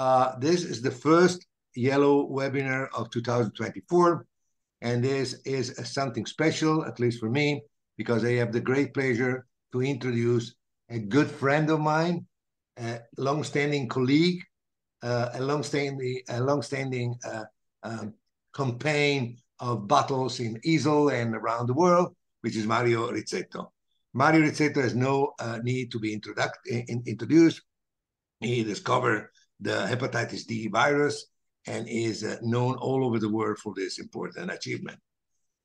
Uh, this is the first yellow webinar of 2024. And this is something special, at least for me, because I have the great pleasure to introduce a good friend of mine, a long-standing colleague, uh, a long-standing, a long-standing uh, um, campaign of battles in EASL and around the world, which is Mario Rizzetto. Mario Rizzetto has no uh, need to be in, introduced. He discovered the hepatitis D virus and is uh, known all over the world for this important achievement.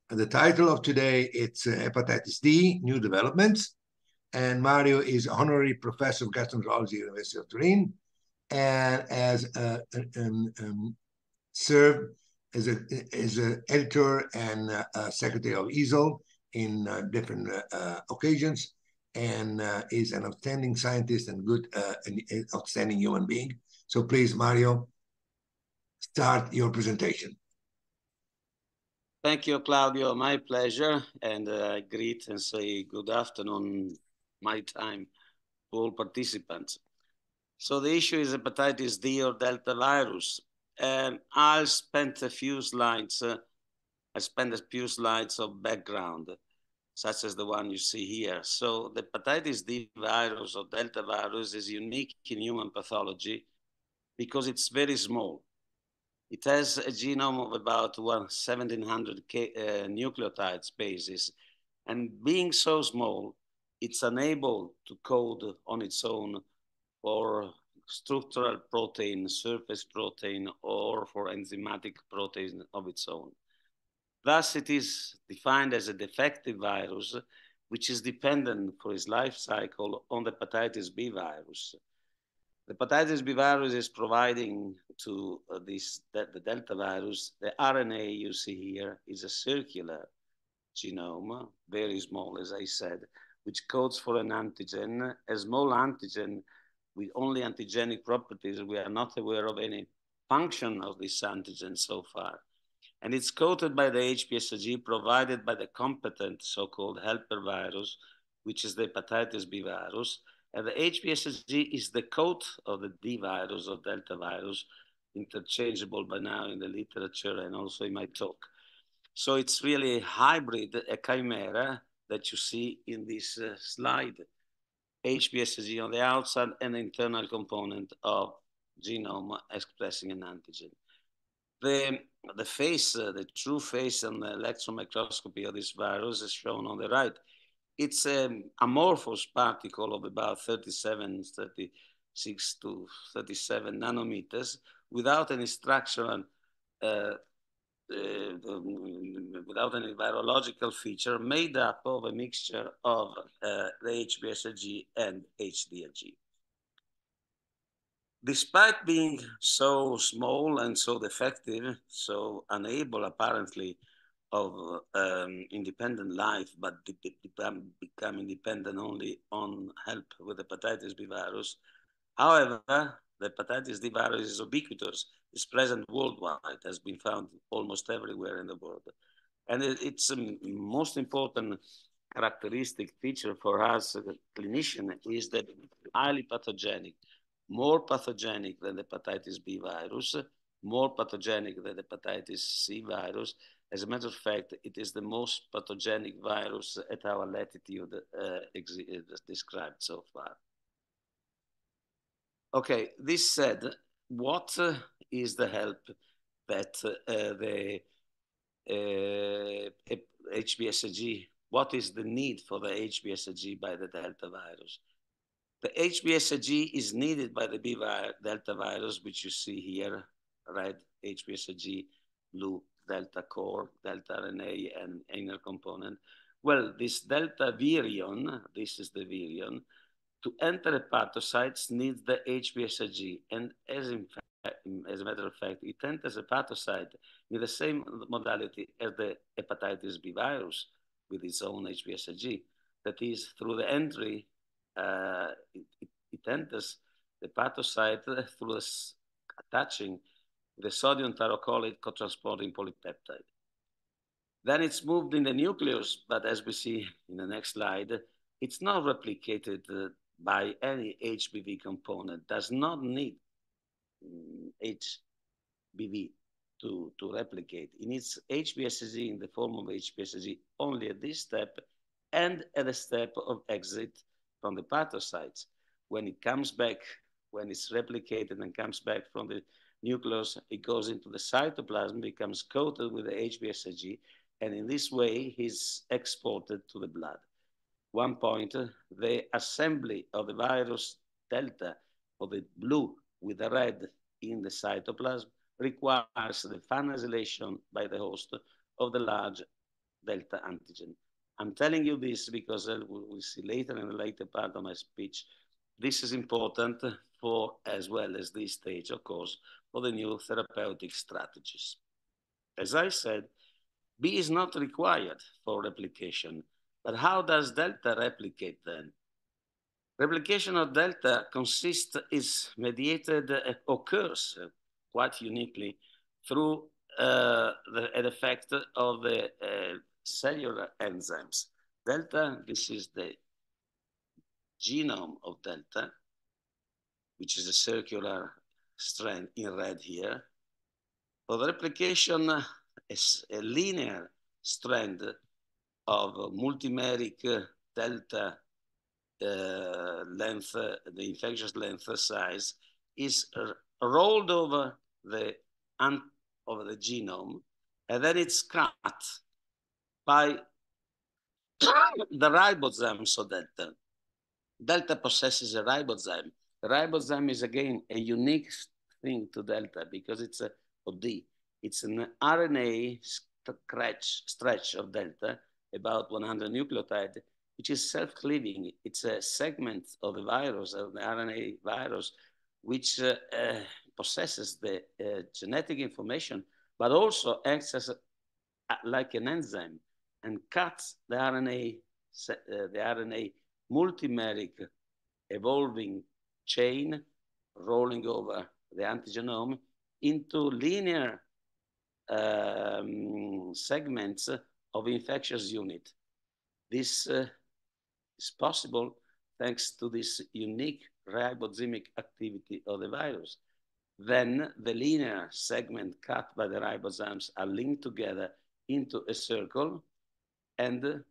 And the title of today it's uh, hepatitis D: New Developments, and Mario is honorary professor of gastroenterology at the University of Turin, and has uh, um, um, served as a as an editor and uh, secretary of EASL in uh, different uh, occasions, and is an outstanding scientist and good, an outstanding human being. So please, Mario, start your presentation. Thank you, Claudio. My pleasure. And uh, I greet and say good afternoon, my time, to all participants. So the issue is hepatitis D or Delta virus. And I'll spend a few slides. Uh, I spend a few slides of background, such as the one you see here. So the hepatitis D virus or Delta virus is unique in human pathology because it's very small. It has a genome of about 1700 K, uh, nucleotide bases. And being so small, it's unable to code on its own for structural protein, surface protein, or for enzymatic protein of its own. Thus, it is defined as a defective virus, which is dependent for its life cycle on the hepatitis B virus. The hepatitis B virus is providing to uh, this the, the delta virus. The RNA you see here is a circular genome, very small, as I said, which codes for an antigen, a small antigen with only antigenic properties. We are not aware of any function of this antigen so far. And it's coated by the HPSG provided by the competent so-called helper virus, which is the hepatitis B virus, and the HPSG is the coat of the D virus or Delta virus, interchangeable by now in the literature and also in my talk. So it's really a hybrid, a chimera that you see in this uh, slide. HPSG on the outside and internal component of genome expressing an antigen. The, the face, uh, the true face on the electron microscopy of this virus is shown on the right. It's an amorphous particle of about 37, 36 to 37 nanometers without any structural, uh, uh, without any virological feature, made up of a mixture of uh, the HBsAg and HDLG. Despite being so small and so defective, so unable apparently of um, independent life, but become, become independent only on help with the hepatitis B virus. However, the hepatitis D virus is ubiquitous, it's present worldwide, has been found almost everywhere in the world. And it, it's a most important characteristic feature for us, a clinician, is that it's highly pathogenic, more pathogenic than the hepatitis B virus, more pathogenic than the hepatitis C virus, as a matter of fact, it is the most pathogenic virus at our latitude uh, described so far. Okay, this said, what uh, is the help that uh, the uh, HBsAg, what is the need for the HBsAg by the Delta virus? The HBsAg is needed by the B Delta virus, which you see here, red HBsAg, blue delta core, delta RNA, and inner component. Well, this delta virion, this is the virion, to enter hepatocytes needs the HBsAg. And as, in fact, as a matter of fact, it enters hepatocyte with the same modality as the hepatitis B virus with its own HBsAg. That is, through the entry, uh, it, it, enters the hepatocyte through attaching the sodium thyrocolate co-transporting polypeptide. Then it's moved in the nucleus, but as we see in the next slide, it's not replicated uh, by any HBV component, does not need HBV to, to replicate. It needs HBsAg in the form of HBsAg only at this step and at the step of exit from the pathocytes. When it comes back, when it's replicated and comes back from the nucleus, it goes into the cytoplasm, becomes coated with the HBsAg, and in this way, he's exported to the blood. One point, uh, the assembly of the virus delta, of the blue with the red in the cytoplasm, requires the fan isolation by the host of the large delta antigen. I'm telling you this because uh, we'll see later in the later part of my speech. This is important for as well as this stage, of course, for the new therapeutic strategies. As I said, B is not required for replication, but how does delta replicate then? Replication of delta consists, is mediated, uh, occurs quite uniquely through uh, the, an effect of the uh, cellular enzymes. Delta, this is the genome of delta, which is a circular strand in red here. For the replication, is a linear strand of multimeric delta uh, length, the infectious length size, is rolled over the over the genome, and then it's cut by the ribosome so that uh, delta possesses a ribosome. Ribosome is again a unique thing to delta because it's a OD. It's an RNA stretch, stretch of delta, about 100 nucleotide, which is self-cleaving. It's a segment of the virus, of the RNA virus, which uh, uh, possesses the uh, genetic information, but also acts as a, like an enzyme and cuts the RNA, uh, the RNA multimeric evolving chain rolling over the antigenome into linear um, segments of infectious unit. This uh, is possible thanks to this unique ribozymic activity of the virus. Then the linear segment cut by the ribosomes are linked together into a circle and,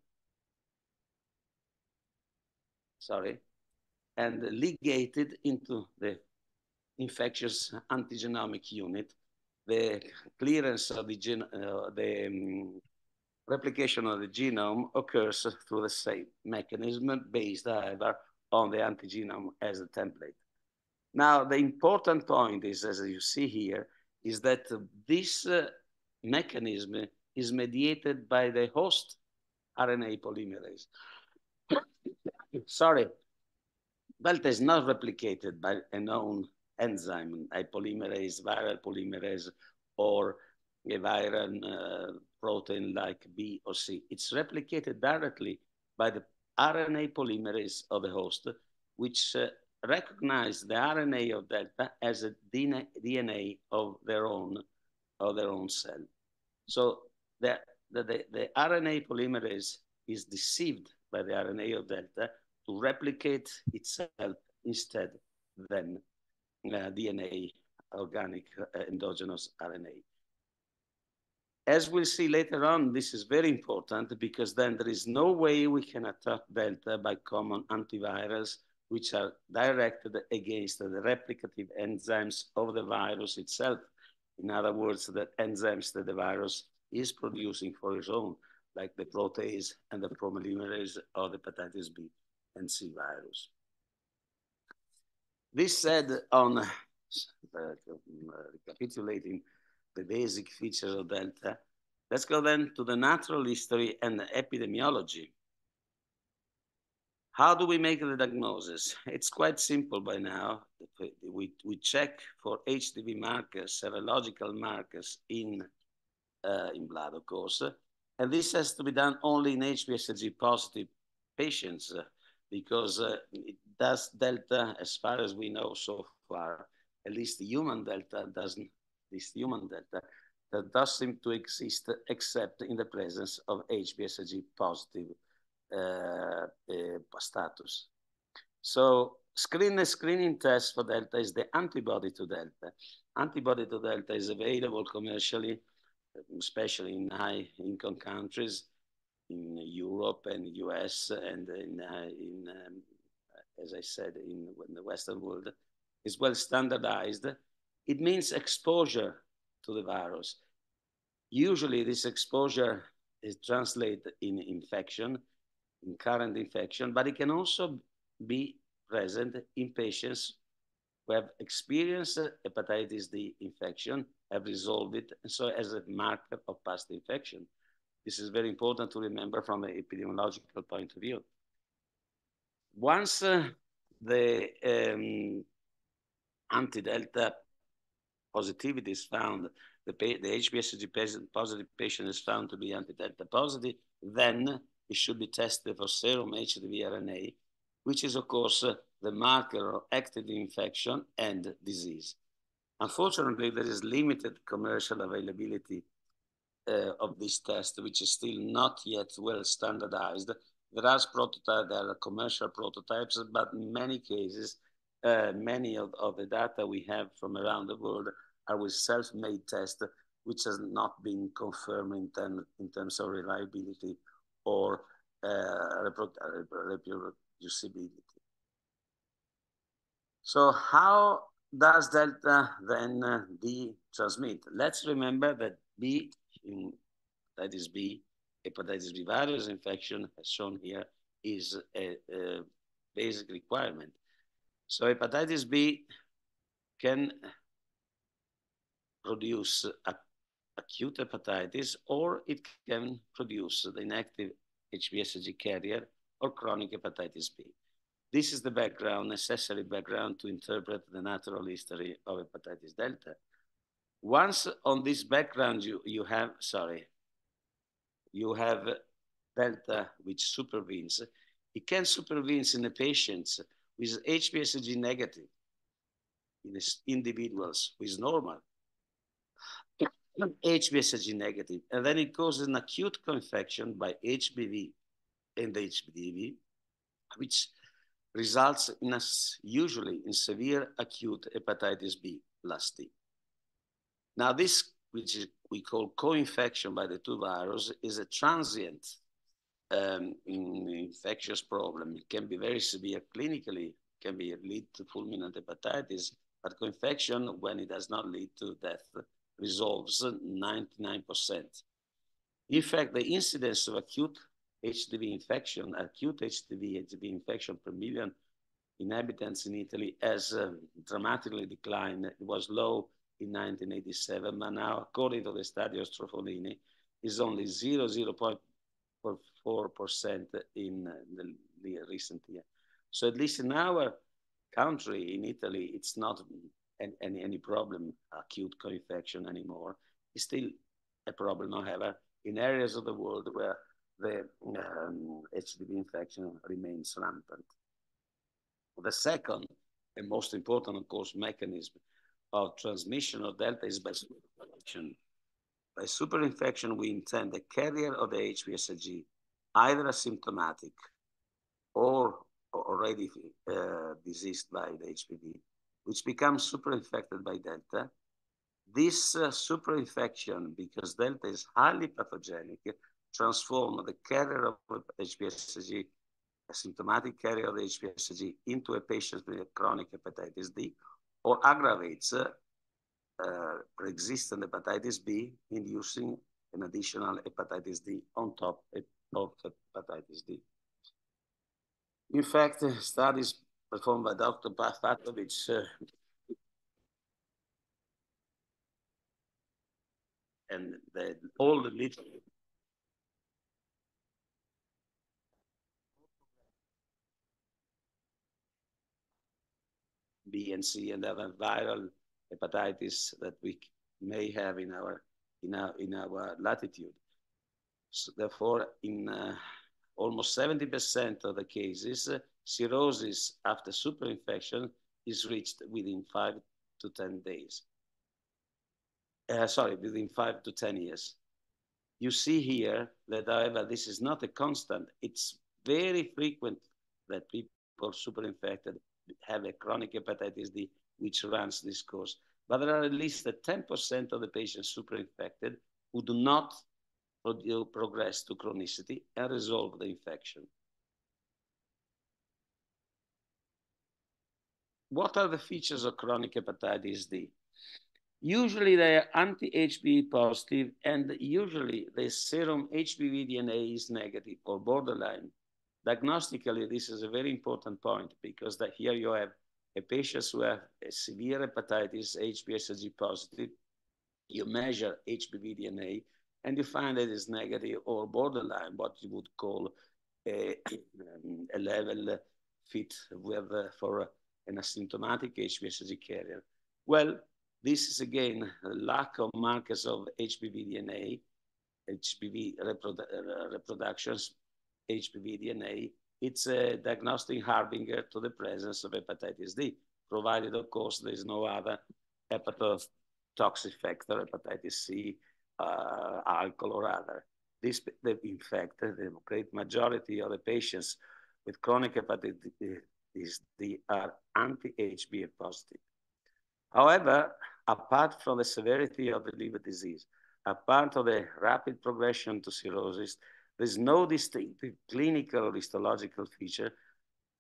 sorry, and ligated into the infectious antigenomic unit. The clearance of the, gen uh, the um, replication of the genome occurs through the same mechanism based, however, on the antigenome as a template. Now, the important point is, as you see here, is that this uh, mechanism is mediated by the host RNA polymerase. Sorry, Delta is not replicated by a known enzyme, a polymerase, viral polymerase, or a viral uh, protein like B or C. It's replicated directly by the RNA polymerase of the host, which uh, recognize the RNA of delta as a DNA of their own of their own cell. So the, the, the, the RNA polymerase is deceived by the RNA of delta to replicate itself instead than uh, DNA, organic uh, endogenous RNA. As we'll see later on, this is very important because then there is no way we can attack Delta by common antivirals, which are directed against the replicative enzymes of the virus itself. In other words, the enzymes that the virus is producing for its own, like the protease and the polymerase of the hepatitis B and C virus. This said on uh, recapitulating the basic features of Delta. Let's go then to the natural history and epidemiology. How do we make the diagnosis? It's quite simple by now. We, we check for HDV markers, serological markers in, uh, in blood, of course. And this has to be done only in HBsAg positive patients because uh, it does delta, as far as we know so far, at least the human delta doesn't this human delta that does seem to exist except in the presence of HBsAg positive uh, uh, status. So screen screening test for Delta is the antibody to Delta. Antibody to Delta is available commercially, especially in high income countries, in Europe and US, and in, uh, in um, as I said, in, in the Western world, is well standardized. It means exposure to the virus. Usually, this exposure is translated in infection, in current infection, but it can also be present in patients who have experienced hepatitis D infection, have resolved it, and so as a marker of past infection. This is very important to remember from an epidemiological point of view. Once uh, the um, anti-delta positivity is found, the, the HBsAg positive patient is found to be anti-delta positive, then it should be tested for serum HDV RNA, which is, of course, uh, the marker of active infection and disease. Unfortunately, there is limited commercial availability uh, of this test, which is still not yet well standardized. There are prototypes, there are commercial prototypes, but in many cases, uh, many of, of the data we have from around the world are with self-made tests, which has not been confirmed in, term, in terms of reliability or uh, reproducibility. So how does delta then uh, B transmit? Let's remember that B, in, that is B, hepatitis B virus infection, as shown here, is a, a basic requirement. So hepatitis B can produce acute hepatitis or it can produce the inactive HBsAg carrier or chronic hepatitis B. This is the background, necessary background to interpret the natural history of hepatitis delta. Once on this background, you, you have, sorry, you have delta which supervenes. It can supervenes in the patients with HBsAg negative, in individuals with normal HBsAg negative, and then it causes an acute co-infection by HBV and HBV, which results in us usually in severe acute hepatitis B plus T. Now this, which is, we call co-infection by the two viruses, is a transient um, infectious problem. It can be very severe clinically, can be lead to fulminant hepatitis, but co-infection, when it does not lead to death, resolves 99%. In fact, the incidence of acute HDV infection, acute HDV, HDV infection per million inhabitants in Italy has um, dramatically declined. It was low in 1987, but now, according to the study of Strofolini, is only 0, 0.4% in the, the recent year. So at least in our country, in Italy, it's not any, any problem, acute co-infection anymore. It's still a problem, however, in areas of the world where the um, infection remains rampant. The second and most important, of course, mechanism of transmission of Delta is by superinfection. By superinfection, we intend the carrier of the HBsAg, either asymptomatic or already uh, diseased by the HPV, which becomes superinfected by Delta. This uh, superinfection, because Delta is highly pathogenic, transforms the carrier of HBsAg, a symptomatic carrier of HBsAg, into a patient with chronic hepatitis D, or aggravates uh, pre-existing hepatitis B, inducing an additional hepatitis D on top of hepatitis D. In fact, studies performed by Dr. Fatovich uh, and the, all the literature B and C and other viral hepatitis that we may have in our in our in our latitude. So therefore, in uh, almost 70% of the cases, uh, cirrhosis after superinfection is reached within five to 10 days. Uh, sorry, within five to 10 years. You see here that, however, this is not a constant. It's very frequent that people superinfected have a chronic hepatitis D which runs this course. But there are at least 10% of the patients superinfected who do not progress to chronicity and resolve the infection. What are the features of chronic hepatitis D? Usually they are anti-HBV positive and usually the serum HBV DNA is negative or borderline. Diagnostically, this is a very important point because that here you have a patient who have severe hepatitis, HBsAg positive, you measure HBV DNA and you find that it's negative or borderline, what you would call a, a level fit with, uh, for an asymptomatic HBsAg carrier. Well, this is again a lack of markers of HBV DNA, HBV reprodu reproductions, HBV DNA. It's a diagnostic harbinger to the presence of hepatitis D, provided, of course, there is no other hepatotoxic factor, hepatitis C, uh, alcohol, or other. This, in fact, the great majority of the patients with chronic hepatitis D are anti-HBV positive. However, apart from the severity of the liver disease, apart from the rapid progression to cirrhosis, there's no distinctive clinical or histological feature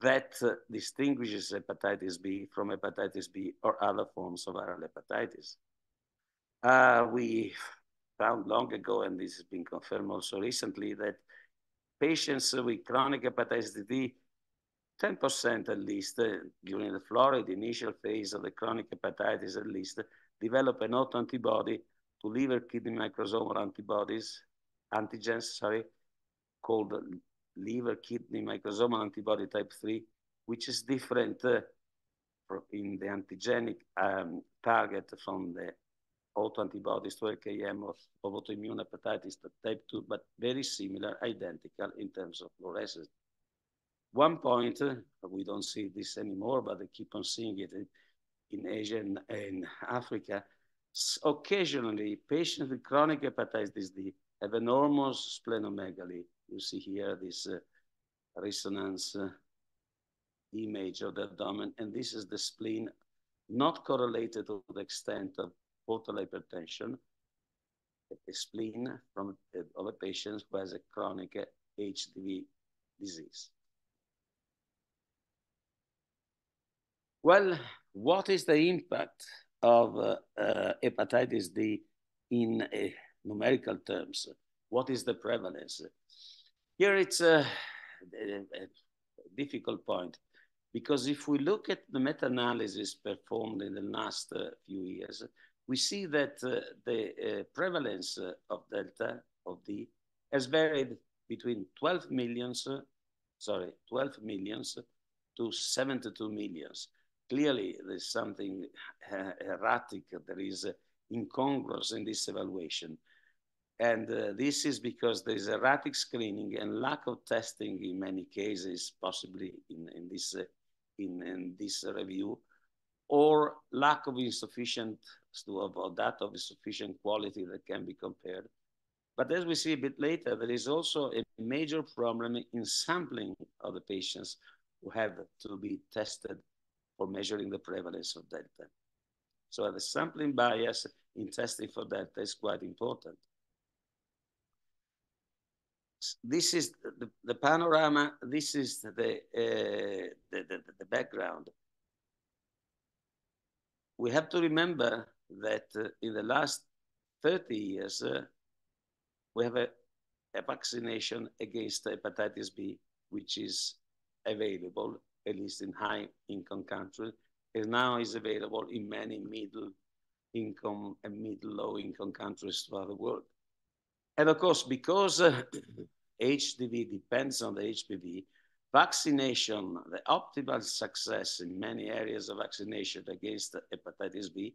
that uh, distinguishes hepatitis B from hepatitis B or other forms of viral hepatitis. Uh, we found long ago, and this has been confirmed also recently, that patients with chronic hepatitis D 10% at least uh, during the florid initial phase of the chronic hepatitis at least develop an autoantibody to liver kidney microsomal antibodies, antigens, sorry, called liver kidney microsomal antibody type 3, which is different uh, in the antigenic um, target from the autoantibodies to LKM of, of autoimmune hepatitis type 2, but very similar, identical in terms of fluorescence. One point, uh, we don't see this anymore, but they keep on seeing it in, in Asia and, and Africa. Occasionally, patients with chronic hepatitis D have enormous splenomegaly. You see here this uh, resonance uh, image of the abdomen, and this is the spleen, not correlated to the extent of portal hypertension, a spleen from, uh, of a patient who has a chronic HDV disease. Well, what is the impact of uh, uh, hepatitis D in uh, numerical terms? What is the prevalence? Here it's a, a, a difficult point because if we look at the meta-analysis performed in the last uh, few years, we see that uh, the uh, prevalence of delta of D has varied between 12 millions, sorry, 12 millions to 72 millions clearly there's something erratic, there is incongruous in this evaluation. And uh, this is because there is erratic screening and lack of testing in many cases, possibly in, in, this, uh, in, in, this review, or lack of insufficient of data of sufficient quality that can be compared. But as we see a bit later, there is also a major problem in sampling of the patients who have to be tested for measuring the prevalence of delta. So the sampling bias in testing for delta is quite important. This is the, the panorama, this is the, uh, the, the, the, background. We have to remember that uh, in the last 30 years, uh, we have a, a vaccination against hepatitis B, which is available at least in high income countries, and now is available in many middle income and middle low income countries throughout the world. And of course, because uh, HDV depends on the HBV, vaccination, the optimal success in many areas of vaccination against hepatitis B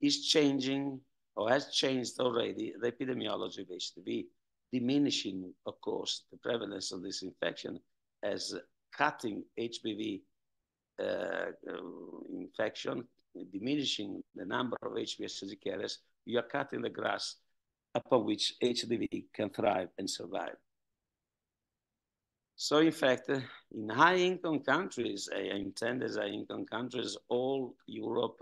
is changing or has changed already the epidemiology of HDV, diminishing, of course, the prevalence of this infection as cutting HBV uh, infection, diminishing the number of HBsAg carriers, you are cutting the grass upon which HDV can thrive and survive. So in fact, in high-income countries, I intend as high-income countries, all Europe,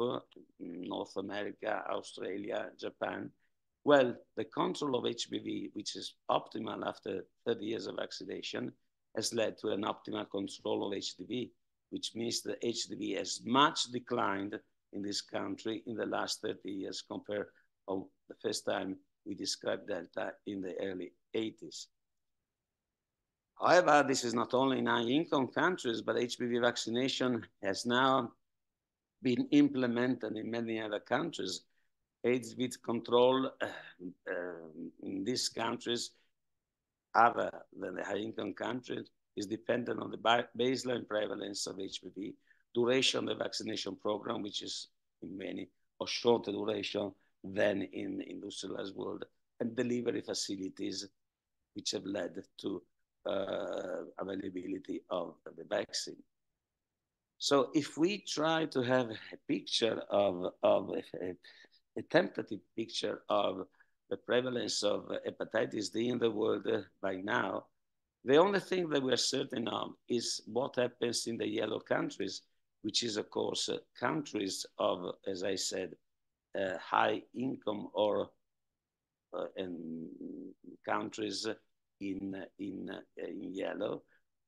North America, Australia, Japan, well, the control of HBV, which is optimal after 30 years of vaccination, has led to an optimal control of HDV, which means that HDV has much declined in this country in the last 30 years compared to the first time we described Delta in the early 80s. However, this is not only in high-income countries, but HPV vaccination has now been implemented in many other countries. AIDS with control uh, uh, in these countries, other than the high-income countries, is dependent on the baseline prevalence of HPV, duration of the vaccination program, which is in many or shorter duration than in industrialized world, and delivery facilities, which have led to uh, availability of the vaccine. So if we try to have a picture of, of a, a tentative picture of the prevalence of hepatitis D in the world by now, the only thing that we're certain of is what happens in the yellow countries, which is, of course, countries of, as I said, uh, high income or uh, countries in in uh, in yellow,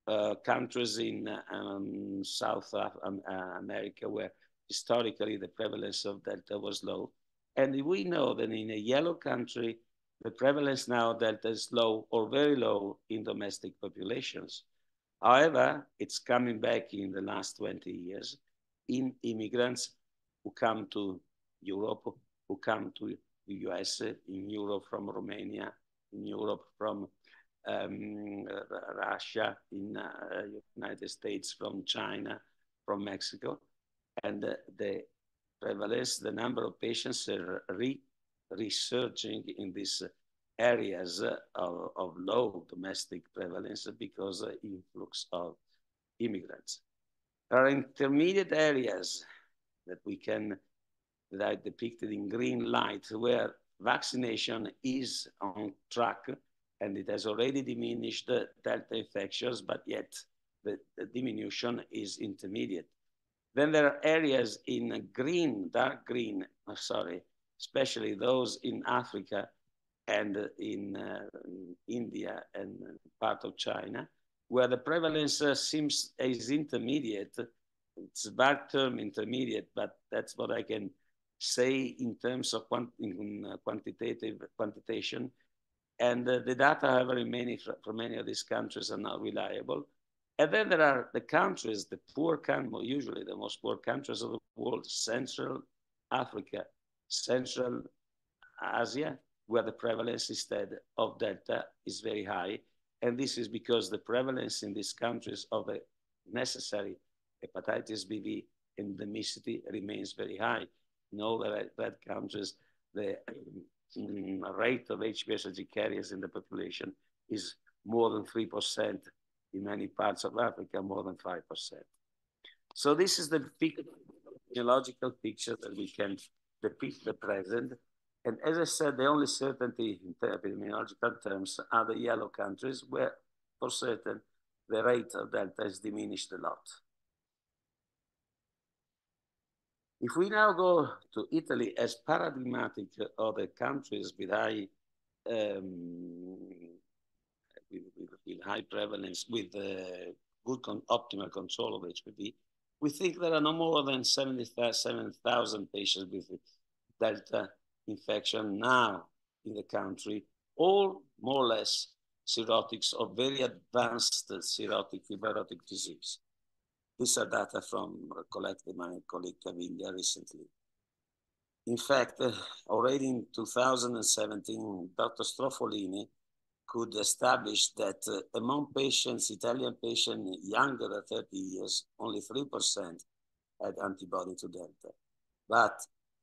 uh, countries in um, South um, uh, America where historically the prevalence of Delta was low, and we know that in a yellow country the prevalence now Delta is low or very low in domestic populations. However, it's coming back in the last 20 years in immigrants who come to Europe, who come to the US, in Europe from Romania, in Europe from um, Russia, in uh, United States, from China, from Mexico, and uh, the prevalence, the number of patients are re researching in these areas of, of low domestic prevalence because of influx of immigrants. There are intermediate areas that we can, that are depicted in green light, where vaccination is on track and it has already diminished the delta infections, but yet the, the diminution is intermediate. Then there are areas in green, dark green, oh, sorry, especially those in Africa and in uh, India and part of China, where the prevalence uh, seems is intermediate. It's a bad term intermediate, but that's what I can say in terms of quant in, uh, quantitative quantitation and uh, the data, however, many, for many of these countries are not reliable. And then there are the countries, the poor countries, usually the most poor countries of the world, Central Africa, Central Asia, where the prevalence instead of Delta is very high. And this is because the prevalence in these countries of the necessary hepatitis B endemicity remains very high. All the red countries, the rate of HBsAg carriers in the population is more than 3%. In many parts of Africa, more than 5%. So this is the big epidemiological picture that we can depict the present. And as I said, the only certainty in epidemiological terms are the yellow countries where, for certain, the rate of Delta has diminished a lot. If we now go to Italy as paradigmatic other countries with high um, with, with, with, high prevalence, with uh, good con optimal control of HPV, we think there are no more than 77,000 patients with Delta infection now in the country, all more or less cirrhotics or very advanced cirrhotic fibrotic disease. These are data from collected by my colleague Caviglia recently. In fact, uh, already in 2017, Dr. Strofolini could establish that uh, among patients, Italian patients younger than 30 years, only 3% had antibody to Delta. But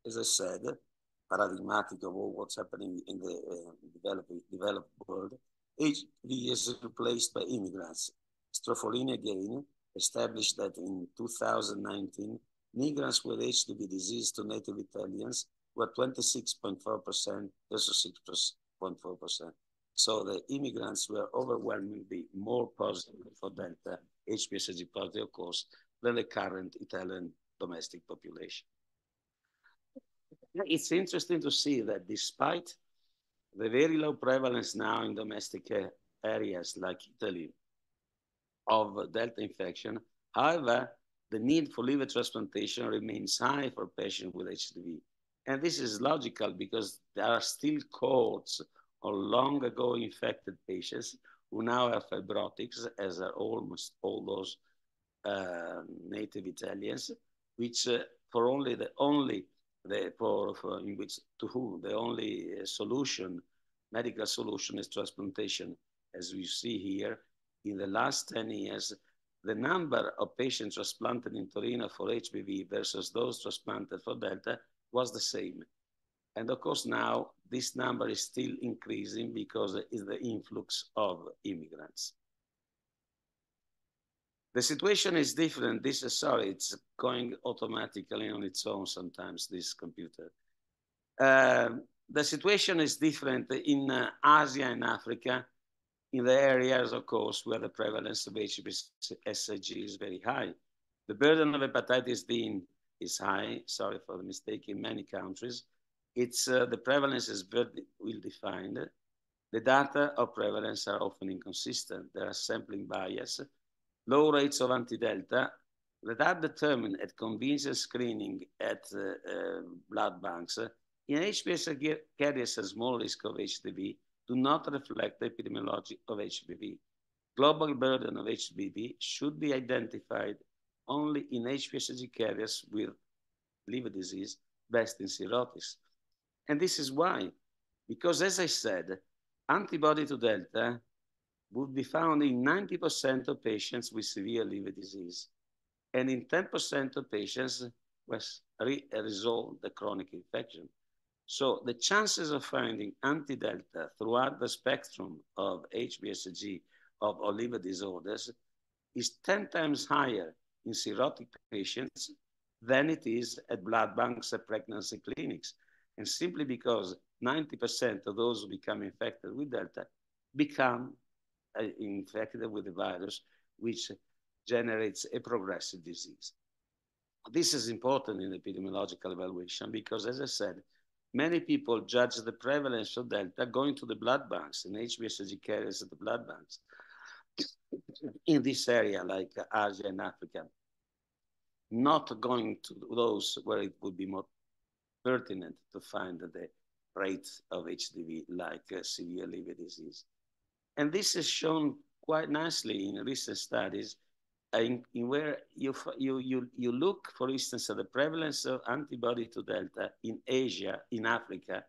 as I said, paradigmatic of all what's happening in the uh, developed, developed world, HPV is replaced by immigrants. Strofolini again established that in 2019, migrants with HDV disease to native Italians were 26.4% versus 6.4%. So the immigrants were overwhelmingly more positive for Delta, HPSG positive, of course, than the current Italian domestic population. It's interesting to see that despite the very low prevalence now in domestic areas like Italy of Delta infection, however, the need for liver transplantation remains high for patients with HDV. And this is logical because there are still cohorts of long ago infected patients who now have fibrotics, as are almost all those uh, native Italians, which uh, for only the only the for, for in which to whom the only uh, solution, medical solution is transplantation. As we see here, in the last 10 years, the number of patients transplanted in Torino for HBV versus those transplanted for Delta was the same. And of course, now this number is still increasing because of the influx of immigrants. The situation is different. This is sorry, it's going automatically on its own sometimes, this computer. Uh, the situation is different in uh, Asia and Africa, in the areas, of course, where the prevalence of HBsAg is very high. The burden of hepatitis B is high, sorry for the mistake, in many countries. It's, uh, the prevalence is very well defined. The data of prevalence are often inconsistent. There are sampling bias low rates of anti-delta that are determined at convenient screening at uh, uh, blood banks in HBS carriers a small risk of HDV do not reflect the epidemiology of HBV. Global burden of HBV should be identified only in HBsAg carriers with liver disease best in cirrhosis. And this is why, because as I said, antibody to Delta would be found in 90% of patients with severe liver disease and in 10% of patients with re resolved the chronic infection. So the chances of finding anti-delta throughout the spectrum of HBsAg of liver disorders is 10 times higher in cirrhotic patients than it is at blood banks at pregnancy clinics. And simply because 90% of those who become infected with Delta become uh, infected with the virus, which generates a progressive disease. This is important in epidemiological evaluation because, as I said, many people judge the prevalence of Delta going to the blood banks and carriers at the blood banks in this area, like Asia and Africa, not going to those where it would be more pertinent to find the rate of HDV, like uh, severe liver disease. And this is shown quite nicely in recent studies in, in, where you, you, you, you look, for instance, at the prevalence of antibody to Delta in Asia, in Africa,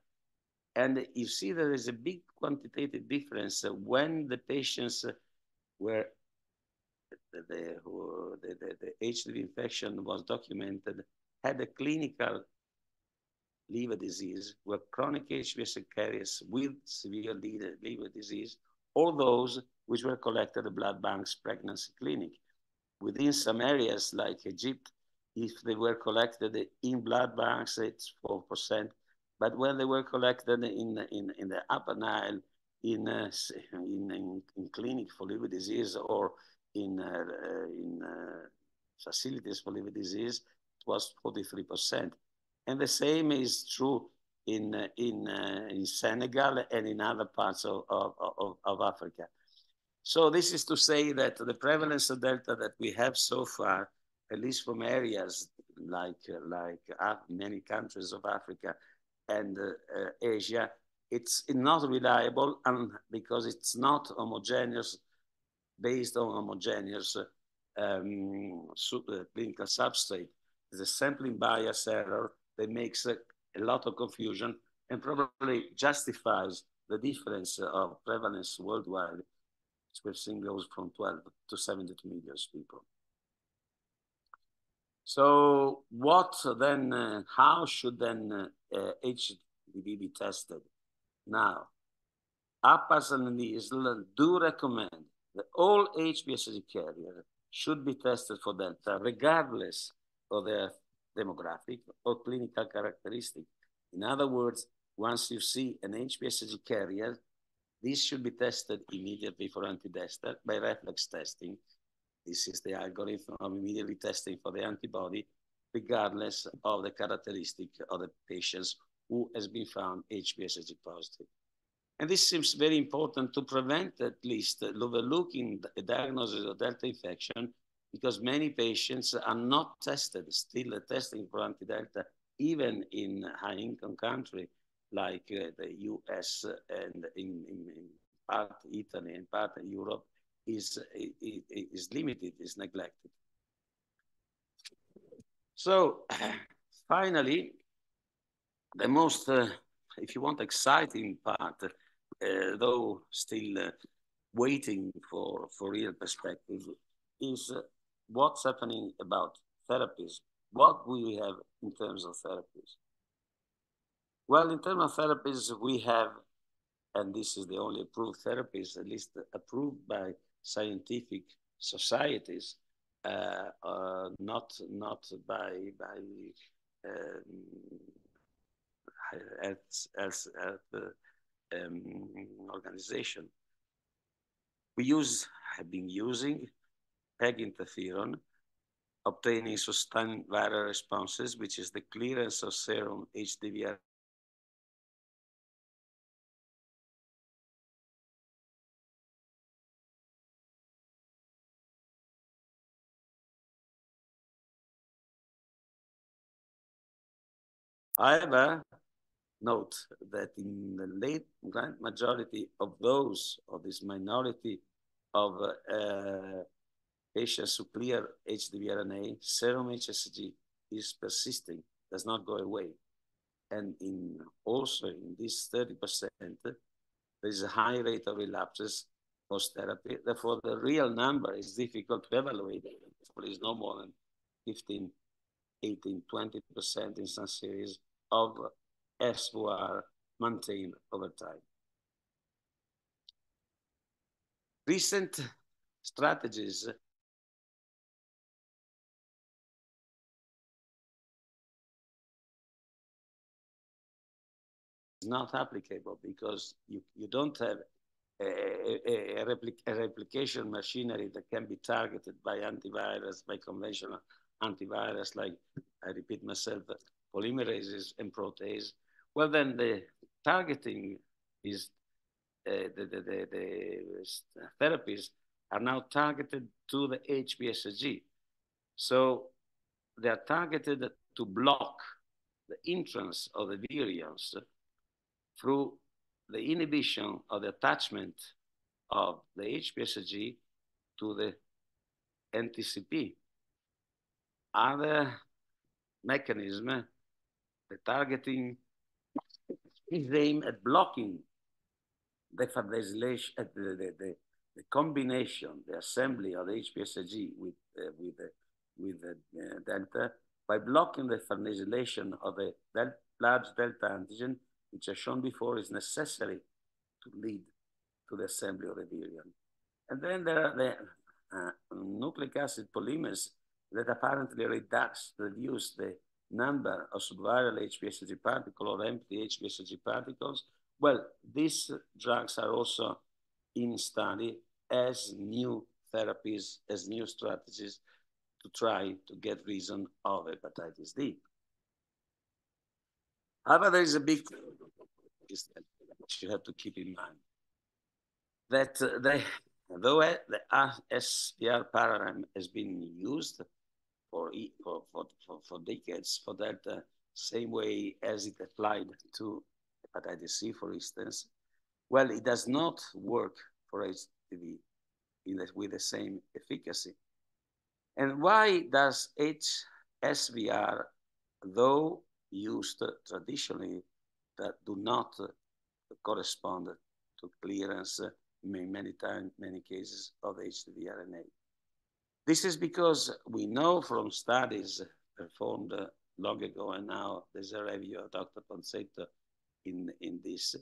and you see there is a big quantitative difference when the patients were the, the, the, the HDV infection was documented had a clinical liver disease, were chronic HBS carriers with severe liver disease, all those which were collected at the blood bank's pregnancy clinic. Within some areas like Egypt, if they were collected in blood banks, it's 4%. But when they were collected in, in, in the Upper Nile, in, uh, in, in, in, clinic for liver disease or in, uh, in uh, facilities for liver disease, it was 43%. And the same is true in, uh, in, uh, in Senegal and in other parts of, of, of, of, Africa. So this is to say that the prevalence of Delta that we have so far, at least from areas like, uh, like many countries of Africa and uh, Asia, it's not reliable and because it's not homogeneous, based on homogeneous um, clinical substrate. A sampling bias error that makes a lot of confusion and probably justifies the difference of prevalence worldwide, seen goes from 12 to 72 million people. So what then, uh, how should then uh, HDV be tested? Now, APAS and NISL do recommend that all HBsAg carriers should be tested for Delta regardless of their demographic or clinical characteristic. In other words, once you see an HBsAg carrier, this should be tested immediately for anti-DESTA by reflex testing. This is the algorithm of immediately testing for the antibody, regardless of the characteristic of the patients who has been found HBsAg positive. And this seems very important to prevent at least overlooking the diagnosis of Delta infection because many patients are not tested, still testing for anti-Delta, even in high-income country like uh, the US and in, in, in, part Italy and part Europe is, is, is limited, is neglected. So finally, the most, uh, if you want, exciting part, uh, though still uh, waiting for, for real perspective, is uh, what's happening about therapies. What we have in terms of therapies. Well, in terms of therapies, we have, and this is the only approved therapies, at least approved by scientific societies, uh, uh, not not by by um, health, um, organization. We use have been using PEG interferon, obtaining sustained viral responses, which is the clearance of serum HDVR However, note that in the late grand majority of those, of this minority of uh, patients who clear HDV-RNA, serum HSG is persisting, does not go away. And in also in this 30%, there is a high rate of relapses post-therapy. Therefore, the real number is difficult to evaluate. It's no more than 15, 18, 20% in some series of SVR maintained over time. Recent strategies is not applicable because you, you don't have a, a, a, replic a, replication machinery that can be targeted by antivirus, by conventional antivirus, like I repeat myself, polymerases and protease, well, then the targeting is uh, the, the, the, the, therapies are now targeted to the HBsAg. So they are targeted to block the entrance of the virions through the inhibition of the attachment of the HBsAg to the NTCP. Other mechanism the targeting is aimed at blocking the uh, the, the, the, the, combination, the assembly of the HBsAg with, uh, with, the, with the uh, delta by blocking the farnesylation of a del large delta antigen, which as shown before is necessary to lead to the assembly of the virion. And then there are the uh, nucleic acid polymers that apparently reduce, reduce the number of subviral HBsAg particles or empty HBsAg particles. Well, these drugs are also in study as new therapies, as new strategies to try to get reason of hepatitis D. However, there is a big which you have to keep in mind that uh, they, though the SVR paradigm has been used for, for, for, for, decades for that uh, same way as it applied to hepatitis C, for instance. Well, it does not work for HDV the, with the same efficacy. And why does HSVR, though used traditionally, that do not correspond to clearance in many times, many cases of HDV RNA? This is because we know from studies performed long ago, and now there's a review of Dr. Ponzetto in, in this.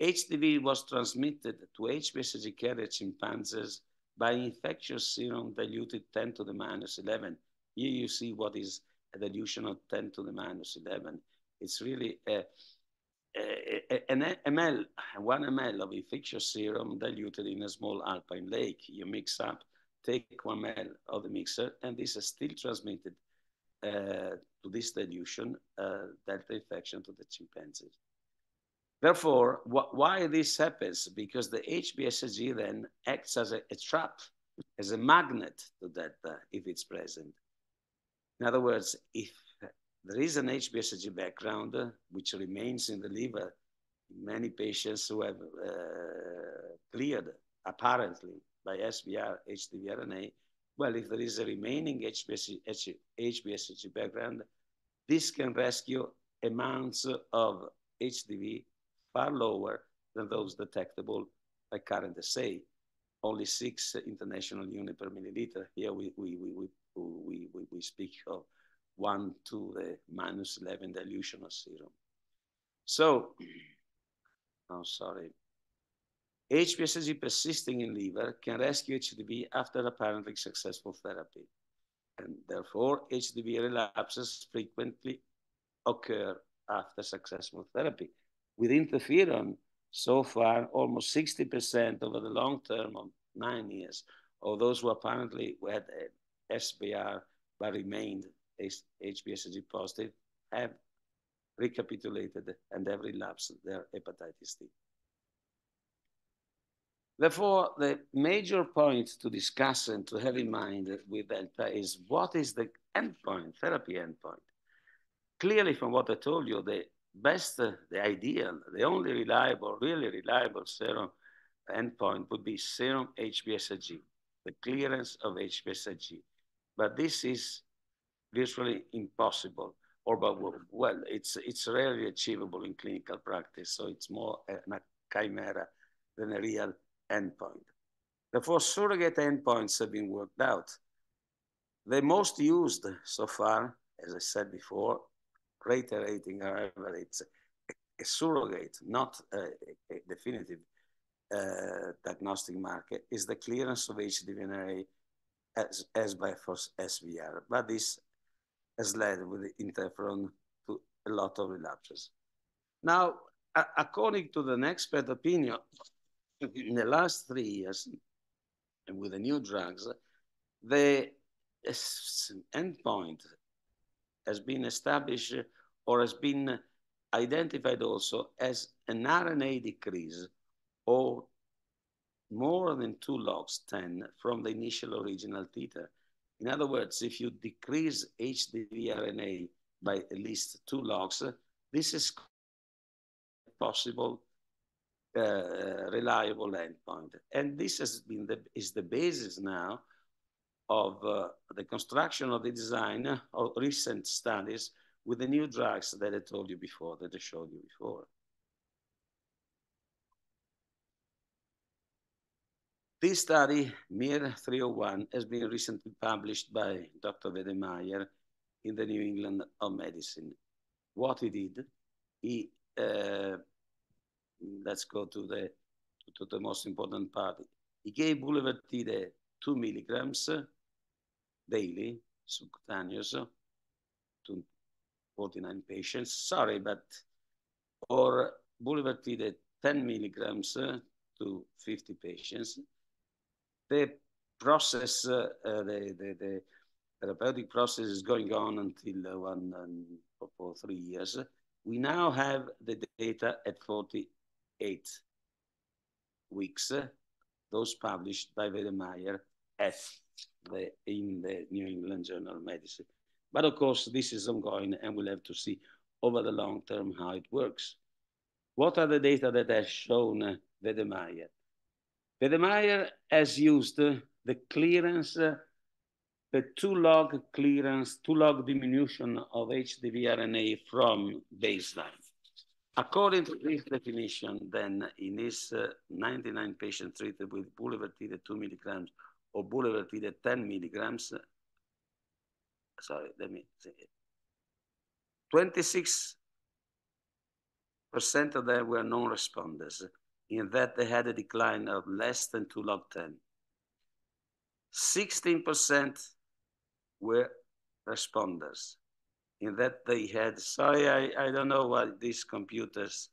HDV was transmitted to HBsAg carrier chimpanzees by infectious serum diluted 10 to the minus 11. Here you see what is a dilution of 10 to the minus 11. It's really a, an ml, one ml of infectious serum diluted in a small alpine lake. You mix up, take one ml of the mixer, and this is still transmitted uh, to this dilution uh, delta infection to the chimpanzees. Therefore, wh why this happens? Because the HBsAg then acts as a, a trap, as a magnet to delta if it's present. In other words, if there is an HBsAg background uh, which remains in the liver many patients who have uh, cleared apparently by SVR HDV RNA. Well, if there is a remaining HBsAg background, this can rescue amounts of HDV far lower than those detectable by current assay. Only six international units per milliliter. Here we, we, we, we, we, we speak of 1 to the minus 11 dilution of serum. So, I'm oh, sorry. HBsAg persisting in liver can rescue HDV after apparently successful therapy. And therefore, HDV relapses frequently occur after successful therapy. With interferon, so far, almost 60% over the long term of nine years of those who apparently had SVR but remained HBsAg positive have recapitulated and have relapsed their hepatitis D. Therefore, the major point to discuss and to have in mind with Delta is what is the endpoint, therapy endpoint? Clearly, from what I told you, the best, the ideal, the only reliable, really reliable serum endpoint would be serum HBsAg, the clearance of HBsAg. But this is virtually impossible or but well it's it's rarely achievable in clinical practice so it's more a chimera than a real endpoint therefore surrogate endpoints have been worked out the most used so far as i said before reiterating however it's a, surrogate not a, a definitive uh, diagnostic marker is the clearance of HDV RNA as, as by for SVR. But this has led with the interferon to a lot of relapses. Now, according to the next expert opinion, in the last three years, with the new drugs, the endpoint has been established or has been identified also as an RNA decrease or more than two logs 10 from the initial original titer. In other words, if you decrease HDV RNA by at least two logs, this is possible uh, reliable endpoint. And this has been the, is the basis now of uh, the construction of the design of recent studies with the new drugs that I told you before, that I showed you before. This study, MYR301, has been recently published by Dr. Wedemeyer in the New England of Medicine. What he did, he, uh, let's go to the, to the most important part. He gave bulevirtide two milligrams daily, subcutaneous, to 49 patients. Sorry, but, or bulevirtide 10 milligrams to 50 patients the process, uh, the, the, the, therapeutic process is going on until one um, for three years. We now have the data at 48 weeks, those published by Wedemeyer at the, in the New England Journal of Medicine. But of course, this is ongoing and we'll have to see over the long term how it works. What are the data that has shown uh, Wedemeyer? Wedemeyer has used the clearance, the two log clearance, two log diminution of HDV RNA from baseline. According to this definition, then in this uh, 99 patients treated with bulevirtide 2 milligrams or bulevirtide 10 milligrams, sorry, let me it. 26% of them were non-responders in that they had a decline of less than 2 log 10. 16% were responders in that they had, sorry, I, I don't know what these computers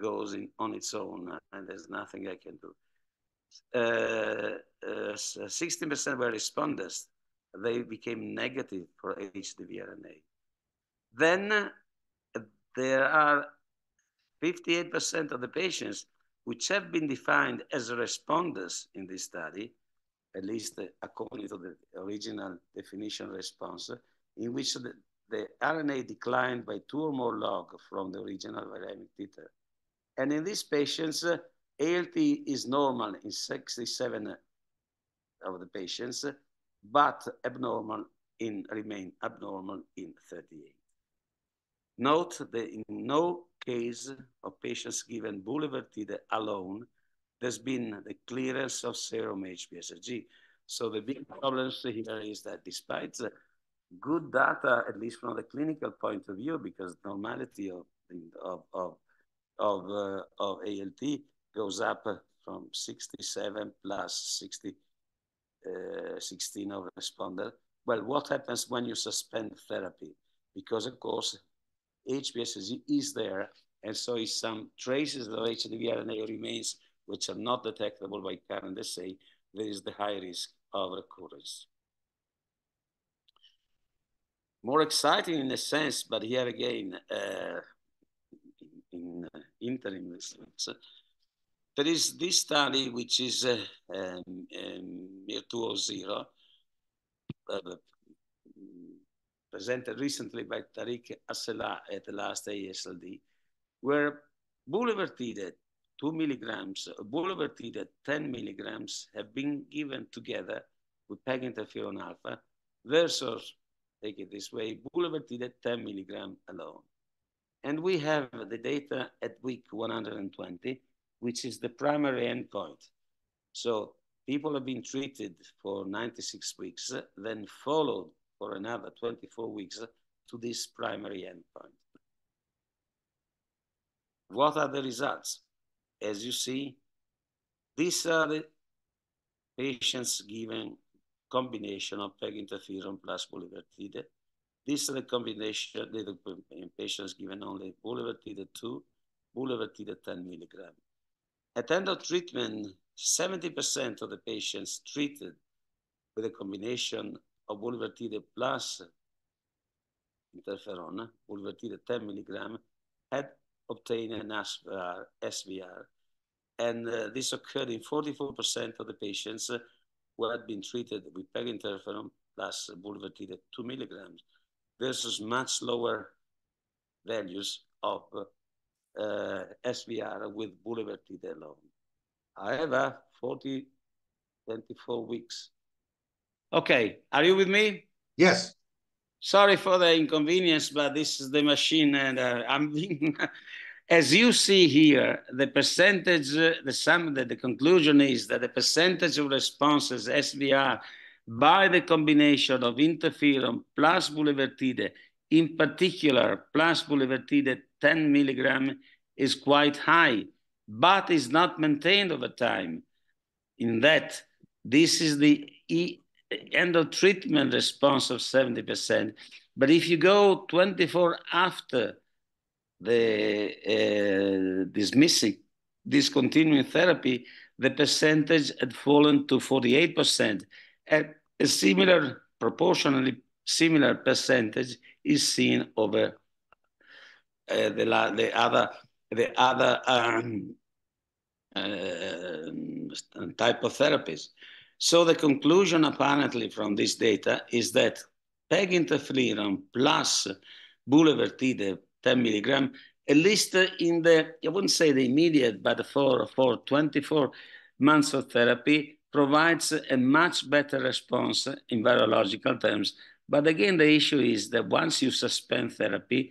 goes in on its own, and there's nothing I can do. 16% uh, uh, were responders. They became negative for HDV RNA. Then uh, there are 58% of the patients which have been defined as responders in this study, at least according to the original definition response, in which the, the RNA declined by two or more log from the original viremic titer. And in these patients, uh, ALT is normal in 67 of the patients, but abnormal in remain abnormal in 38. Note that in no case of patients given bulevirtide alone, there's been the clearance of serum HBsAg. So the big problem here is that despite good data, at least from the clinical point of view, because normality of, of, of, of, uh, of ALT goes up from 67 plus 60, uh, 16 of responder. Well, what happens when you suspend therapy? Because of course, HBsAg is there, and so if some traces of HDV RNA remains which are not detectable by current assay, there is the high risk of recurrence. More exciting in a sense, but here again, uh, in, in uh, interim results, there is this study, which is uh, um, um, 200, uh, presented recently by Tariq Asselah at the last AASLD, where bulevirtide 2 milligrams, bulevirtide 10 milligrams have been given together with PEG interferon alpha versus, take it this way, bulevirtide 10 milligram alone. And we have the data at week 120 which is the primary endpoint. So people have been treated for 96 weeks, then followed for another 24 weeks to this primary endpoint. What are the results? As you see, these are the patients given combination of PEG interferon plus bulevirtide. This is the combination, the patients given only bulevirtide 2, bulevirtide 10 milligram. At end of treatment, 70% of the patients treated with a combination of bulevirtide plus interferon, bulevirtide 10 milligram, had obtained an SVR, SVR. and uh, this occurred in 44% of the patients who had been treated with PEG interferon plus bulevirtide 2 milligrams versus much lower values of uh, SVR with bulevirtide alone. However, 40, 24 weeks. Okay, are you with me? Yes. Sorry for the inconvenience, but this is the machine, and uh, I'm being. As you see here, the percentage, the sum, the, the conclusion is that the percentage of responses SVR by the combination of interferon plus bulevirtide, in particular plus bulevirtide 10 milligram is quite high, but is not maintained over time. In that, this is the end of treatment response of 70%. But if you go 24 after the uh, dismissing, discontinuing therapy, the percentage had fallen to 48%. And a similar, proportionally similar percentage is seen over uh, the, the other the other um, uh, type of therapies. So the conclusion apparently from this data is that PEG interferon plus bulevirtide 10 milligram, at least in the, I wouldn't say the immediate, but for, for 24 months of therapy, provides a much better response in virological terms. But again, the issue is that once you suspend therapy,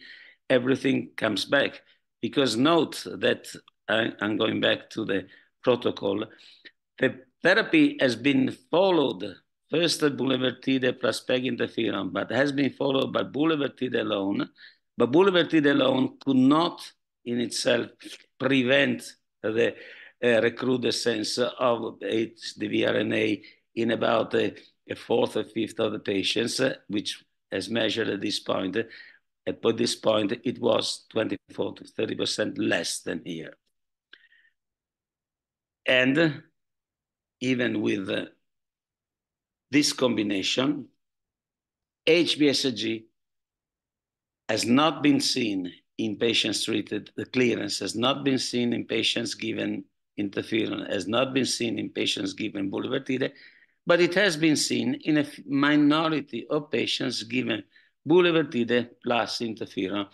everything comes back. Because note that I, I'm going back to the protocol, the therapy has been followed first bulevirtide plus PEG interferon, but has been followed by bulevirtide alone. But bulevirtide alone could not in itself prevent the uh, recrudescence of HDV RNA in about a, a, fourth or fifth of the patients, uh, which as measured at this point, At this point, it was 24 to 30% less than here. And even with uh, this combination, HBsAg has not been seen in patients treated, the clearance has not been seen in patients given interferon, has not been seen in patients given bulevirtide, but it has been seen in a minority of patients given bulevirtide plus interferon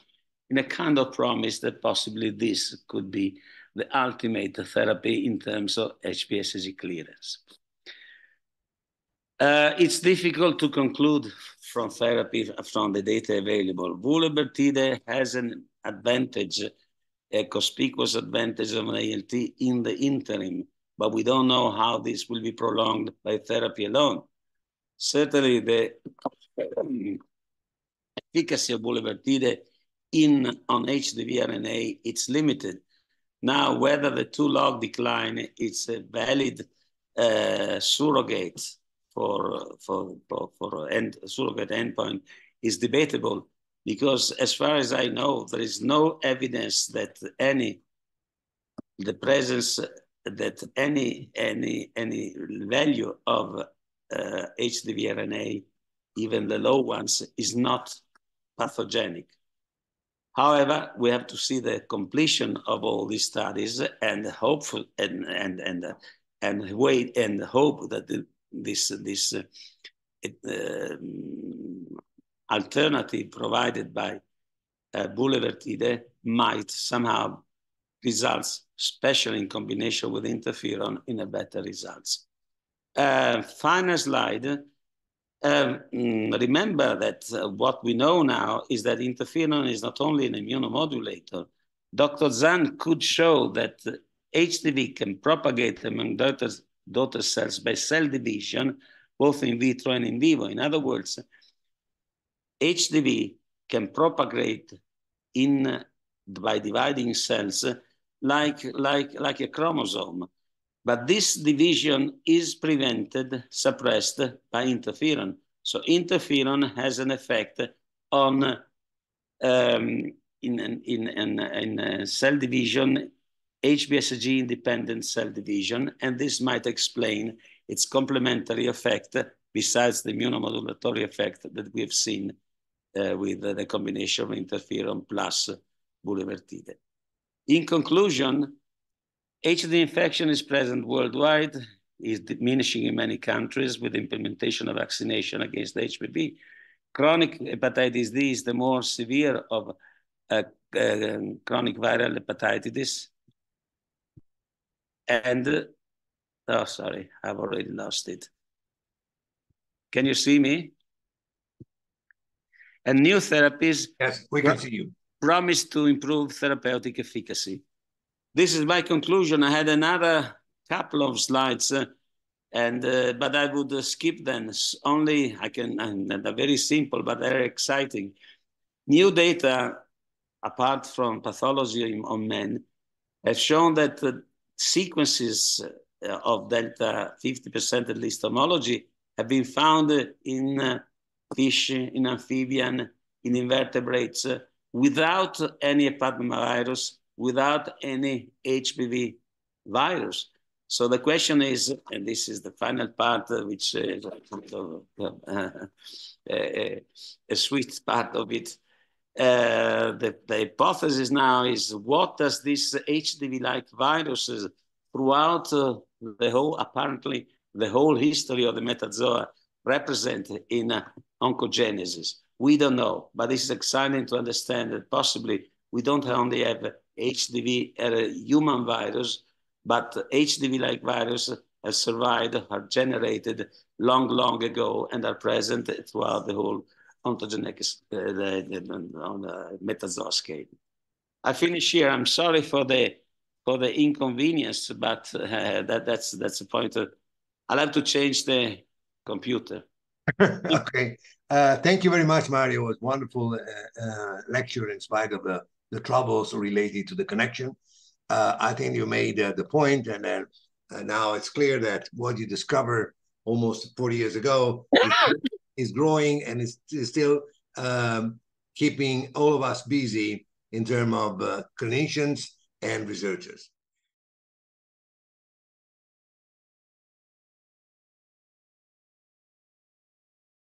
in a kind of promise that possibly this could be the ultimate therapy in terms of HBsAg clearance. Uh, it's difficult to conclude from therapy from the data available. Bulevirtide has an advantage, a conspicuous advantage of an ALT in the interim, but we don't know how this will be prolonged by therapy alone. Certainly, the efficacy of bulevirtide in on HDV RNA it's limited. Now, whether the two log decline is a valid uh, surrogate for for for, end, surrogate endpoint is debatable because as far as I know, there is no evidence that any the presence that any any any value of uh, HDV RNA, even the low ones, is not pathogenic. However, we have to see the completion of all these studies and hopeful and and and and wait and hope that the, this this uh, uh, alternative provided by uh, bulevirtide might somehow results, especially in combination with interferon, in a better results. Uh, final slide. Um, mm, remember that uh, what we know now is that interferon is not only an immunomodulator. Dr. Zahn could show that HDV can propagate among daughters, daughter cells by cell division, both in vitro and in vivo. In other words, HDV can propagate in by dividing cells like, like, like a chromosome. But this division is prevented, suppressed by interferon. So interferon has an effect on um, in, in, in, in cell division, HBsAg independent cell division, and this might explain its complementary effect besides the immunomodulatory effect that we have seen uh, with the combination of interferon plus bulevirtide. In conclusion, HD infection is present worldwide, is diminishing in many countries with implementation of vaccination against HBV. Chronic hepatitis D is the more severe of uh, uh, chronic viral hepatitis. And, oh, sorry, I've already lost it. Can you see me? And new therapies yes, we can see you. promise to improve therapeutic efficacy. This is my conclusion. I had another couple of slides, uh, and uh, but I would uh, skip them. Only I can, and they're very simple, but very exciting. New data, apart from pathology on men, have shown that the sequences uh, of delta 50% at least homology have been found in uh, fish, in amphibian, in invertebrates, uh, without any papillomavirus, without any HBV virus. So the question is, and this is the final part, which is a, sweet part of it. Uh, the, the hypothesis now is what does this HDV-like viruses throughout uh, the whole, apparently the whole history of the metazoa represent in uh, oncogenesis. We don't know, but it's exciting to understand that possibly we don't only have HDV, a human virus, but HDV-like virus have survived, are generated long, long ago, and are present throughout the whole ontogenic uh, the, the, on the metazoa scale. I finish here. I'm sorry for the for the inconvenience, but uh, that that's that's the point. Of, I'll have to change the computer. okay. Uh, thank you very much, Mario. It was wonderful uh, uh, lecture in spite of the, the troubles related to the connection. Uh, I think you made uh, the point, and then uh, now it's clear that what you discovered almost 40 years ago is, is growing and is, is still um, keeping all of us busy in terms of uh, clinicians and researchers.